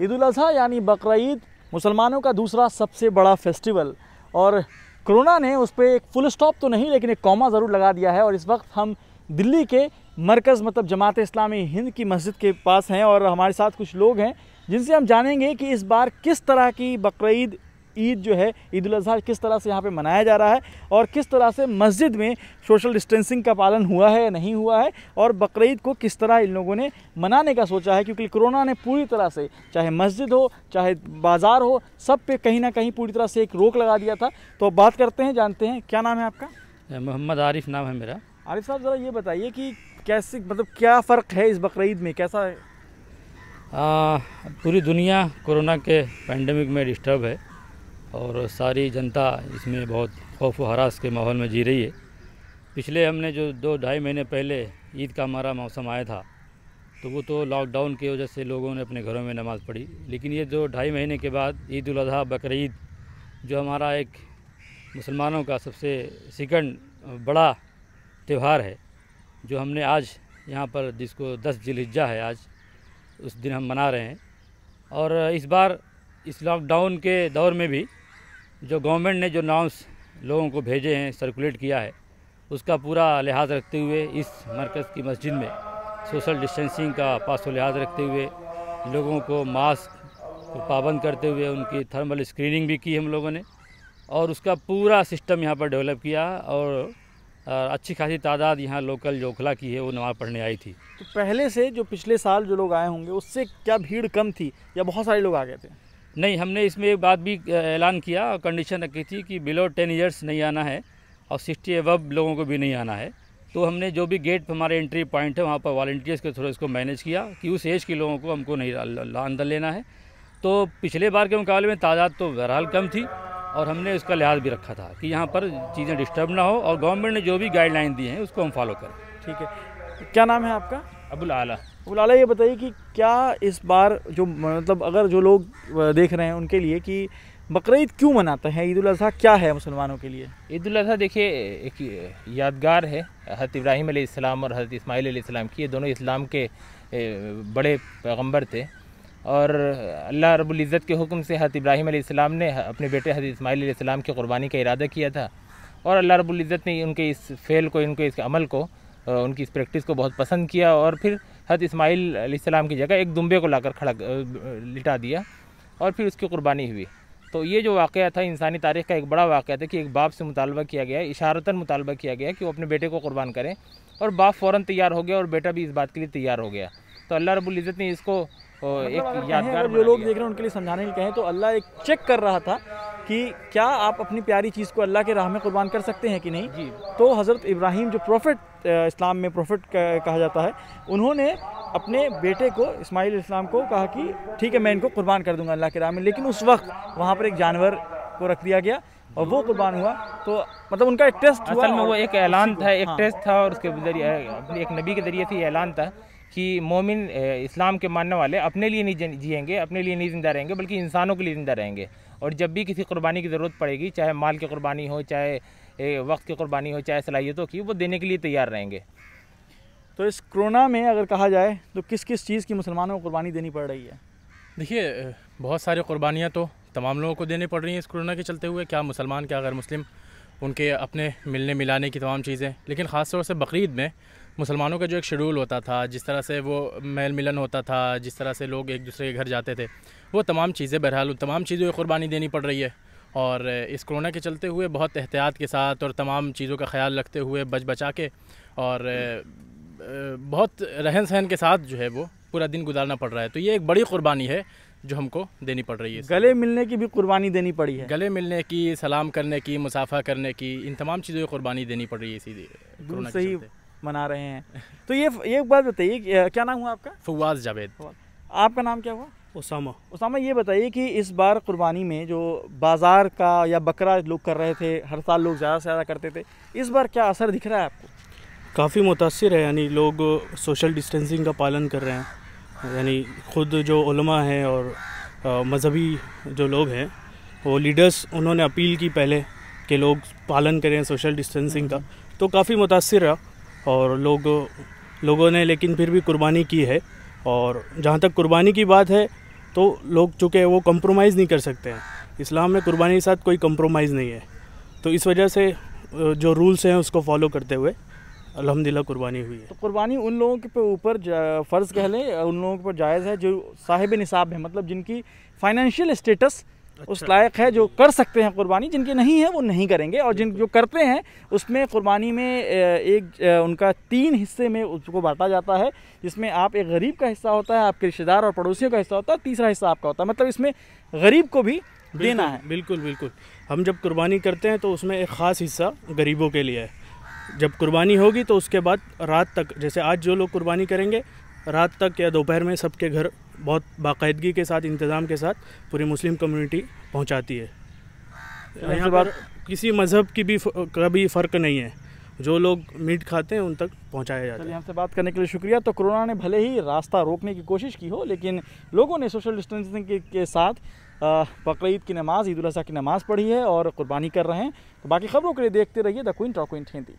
ईद अजी यानी बकर मुसलमानों का दूसरा सबसे बड़ा फेस्टिवल। और कोरोना ने उस पर एक फुल स्टॉप तो नहीं, लेकिन एक कॉमा ज़रूर लगा दिया है। और इस वक्त हम दिल्ली के मरकज़ मतलब जमात इस्लामी हिंद की मस्जिद के पास हैं और हमारे साथ कुछ लोग हैं, जिनसे हम जानेंगे कि इस बार किस तरह की बकरीद ईद जो है ईद अज़हा किस तरह से यहाँ पे मनाया जा रहा है और किस तरह से मस्जिद में सोशल डिस्टेंसिंग का पालन हुआ है या नहीं हुआ है और बकरीद को किस तरह इन लोगों ने मनाने का सोचा है? क्योंकि कोरोना ने पूरी तरह से चाहे मस्जिद हो चाहे बाज़ार हो सब पे कहीं ना कहीं पूरी तरह से एक रोक लगा दिया था। तो बात करते हैं जानते हैं क्या नाम है आपका? मोहम्मद आरिफ नाम है मेरा। आरिफ साहब ज़रा ये बताइए कि कैसे मतलब क्या फ़र्क है इस बकरीद में? कैसा है? आ, पूरी दुनिया कोरोना के पैंडमिक में डिस्टर्ब है। और सारी जनता इसमें बहुत खौफ हरास के माहौल में जी रही है। पिछले हमने जो दो ढाई महीने पहले ईद का हमारा मौसम आया था तो वो तो लॉकडाउन की वजह से लोगों ने अपने घरों में नमाज़ पढ़ी। लेकिन ये दो ढाई महीने के बाद ईद उल अजहा बकरीद, जो हमारा एक मुसलमानों का सबसे सेकंड बड़ा त्यौहार है, जो हमने आज यहाँ पर जिसको दस जिलहिज्जा है आज, उस दिन हम मना रहे हैं। और इस बार इस लॉकडाउन के दौर में भी जो गवर्नमेंट ने जो नॉर्म्स लोगों को भेजे हैं सर्कुलेट किया है, उसका पूरा लिहाज रखते हुए इस मरकज़ की मस्जिद में सोशल डिस्टेंसिंग का पास लिहाज रखते हुए, लोगों को मास्क को पाबंद करते हुए उनकी थर्मल स्क्रीनिंग भी की हम लोगों ने और उसका पूरा सिस्टम यहाँ पर डेवलप किया और अच्छी खासी तादाद यहाँ लोकल जो ओखला की है, वो नमाज़ पढ़ने आई थी। तो पहले से जो पिछले साल जो लोग आए होंगे, उससे क्या भीड़ कम थी या बहुत सारे लोग आ गए थे? नहीं हमने इसमें एक बात भी ऐलान किया और कंडीशन रखी थी कि बिलो टेन ईयर्स नहीं आना है और सिक्सटी एवब लोगों को भी नहीं आना है। तो हमने जो भी गेट पर हमारे एंट्री पॉइंट है वहाँ पर वॉल्टियर्स के थ्रू इसको मैनेज किया कि उस एज के लोगों को हमको नहीं अंदर लेना है। तो पिछले बार के मुकाबले में तादाद तो बहरहाल कम थी और हमने उसका लिहाज भी रखा था कि यहाँ पर चीज़ें डिस्टर्ब ना हो और गवर्नमेंट ने जो भी गाइडलाइन दी हैं उसको हम फॉलो करें। ठीक है। क्या नाम है आपका? अबुल आला। बुलाला ये बताइए कि क्या इस बार जो मतलब अगर जो लोग देख रहे हैं उनके लिए कि बकरीद क्यों मनाते हैं, ईद अज़हा क्या है मुसलमानों के लिए? ईद अजी देखिए, एक यादगार है। हज़रत इब्राहिम इस्लाम और हज़रत इस्माईल की, ये दोनों इस्लाम के बड़े पैगंबर थे। और अल्लाह रबुल्ज़त के हुक्म से हज़रत इब्राहिम इस्लाम ने अपने बेटे हज़रत इस्माईल की क़ुरबानी का इरादा किया था। और अल्लाह रबुल्ज़त ने उनके इस फेल को, इनके इस अमल को उनकी इस प्रैक्टिस को बहुत पसंद किया। और फिर हज़रत इस्माईल की जगह एक दुम्बे को लाकर खड़ा लिटा दिया और फिर उसकी कुर्बानी हुई। तो ये जो वाक़ था इंसानी तारीख़ का एक बड़ा वाक़ था कि एक बाप से मुतालबा किया गया इशारता मुतालबा किया गया कि वो अपने बेटे को कुर्बान करें और बाप फ़ौर तैयार हो गया और बेटा भी इस बात के लिए तैयार हो गया। तो अल्लाह रबुल्ज़त ने इसको मतलब एक यादगार जो लोग देख रहे हैं उनके लिए समझाने के कहें तो अल्लाह एक चेक कर रहा था कि क्या आप अपनी प्यारी चीज़ को अल्लाह के राह में कुर्बान कर सकते हैं कि नहीं? जी। तो हज़रत इब्राहिम जो प्रॉफिट इस्लाम में प्रॉफिट कहा जाता है उन्होंने अपने बेटे को इस्माइल इस्लाम को कहा कि ठीक है मैं इनको कुर्बान कर दूँगा अल्लाह के राह में। लेकिन उस वक्त वहाँ पर एक जानवर को रख दिया गया और वो कुर्बान हुआ। तो मतलब उनका एक टेस्ट असल में वो एक ऐलान था एक टेस्ट हाँ। था और उसके ज़रिए एक नबी के ज़रिए से ऐलान था कि मोमिन इस्लाम के मानने वाले अपने लिए नहीं जिएँगे अपने लिए नहीं ज़िंदा रहेंगे बल्कि इंसानों के लिए ज़िंदा रहेंगे। और जब भी किसी कुर्बानी की ज़रूरत पड़ेगी चाहे माल की कुर्बानी हो चाहे वक्त की कुर्बानी हो चाहे सलाहियतों की वो देने के लिए तैयार रहेंगे। तो इस कोरोना में अगर कहा जाए तो किस किस चीज़ की मुसलमानों को कुर्बानी देनी पड़ रही है? देखिए बहुत सारी कुर्बानियाँ तो तमाम लोगों को देनी पड़ रही हैं इस कोरोना के चलते हुए। क्या मुसलमान क्या गैर मुस्लिम उनके अपने मिलने मिलाने की तमाम चीज़ें। लेकिन ख़ास तौर से बकरीद में मुसलमानों का जो एक शेड्यूल होता था जिस तरह से वो मेल मिलन होता था जिस तरह से लोग एक दूसरे के घर जाते थे वो तमाम चीज़ें बहरहाल तमाम चीज़ों की कुर्बानी देनी पड़ रही है। और इस कोरोना के चलते हुए बहुत एहतियात के साथ और तमाम चीज़ों का ख्याल रखते हुए बच बचा के और बहुत रहन सहन के साथ जो है वो पूरा दिन गुजारना पड़ रहा है। तो ये एक बड़ी कुर्बानी है जो हमको देनी पड़ रही है। गले मिलने की भी कुर्बानी देनी पड़ी है। गले मिलने की सलाम करने की मुसाफा करने की इन तमाम चीज़ों की कुर्बानी देनी पड़ रही है इसी सही मना रहे हैं। तो ये एक बात बताइए क्या नाम हुआ आपका? फवाज जावेद। आपका नाम क्या हुआ? उसामा। उसामा ये बताइए कि इस बार कुर्बानी में जो बाज़ार का या बकरा लोग कर रहे थे हर साल लोग ज़्यादा से ज़्यादा करते थे इस बार क्या असर दिख रहा है आपको? काफ़ी मुतासर है यानी लोग सोशल डिस्टेंसिंग का पालन कर रहे हैं। यानी ख़ुद जो उलमा हैं और मज़हबी जो लोग हैं वो लीडर्स उन्होंने अपील की पहले कि लोग पालन करें सोशल डिस्टेंसिंग का। तो काफ़ी मुतासर रहा। और लोग, लोगों ने लेकिन फिर भी कुर्बानी की है। और जहाँ तक कुर्बानी की बात है तो लोग चूँकि वो कंप्रोमाइज़ नहीं कर सकते हैं। इस्लाम में कुर्बानी के साथ कोई कंप्रोमाइज़ नहीं है। तो इस वजह से, जो रूल्स हैं, उसको फॉलो करते हुए, अल्हम्दुलिल्लाह कुर्बानी हुई है। तो कुर्बानी उन लोगों के ऊपर फ़र्ज़ कह लें, उन लोगों के ऊपर जायज़ है, जो साहिब निसाब है मतलब जिनकी फाइनेंशियल स्टेटस अच्छा। उस लायक है जो कर सकते हैं कुर्बानी जिनके नहीं है वो नहीं करेंगे और जिन जो करते हैं उसमें कुर्बानी में एक उनका तीन हिस्से में उसको बांटा जाता है जिसमें आप एक गरीब का हिस्सा होता है आपके रिश्तेदार और पड़ोसियों का हिस्सा होता है तीसरा हिस्सा आपका होता है। मतलब इसमें गरीब को भी देना है। बिल्कुल बिल्कुल। हम जब कुर्बानी करते हैं तो उसमें एक ख़ास हिस्सा गरीबों के लिए है। जब कुर्बानी होगी तो उसके बाद रात तक जैसे आज जो लोग कुर्बानी करेंगे रात तक या दोपहर में सबके घर बहुत बाकायदगी के साथ इंतज़ाम के साथ पूरी मुस्लिम कम्युनिटी पहुंचाती है। यहाँ पर किसी मज़हब की भी का भी फ़र्क नहीं है। जो लोग मीट खाते हैं उन तक पहुँचाया जाता है। हमसे बात करने के लिए शुक्रिया। तो कोरोना ने भले ही रास्ता रोकने की कोशिश की हो लेकिन लोगों ने सोशल डिस्टेंसिंग के, के साथ बकरीद की नमाज़ ईद की नमाज़ पढ़ी है और कुर्बानी कर रहे हैं। तो बाकी खबरों के लिए देखते रहिए द क्विंट और क्विंट हिंदी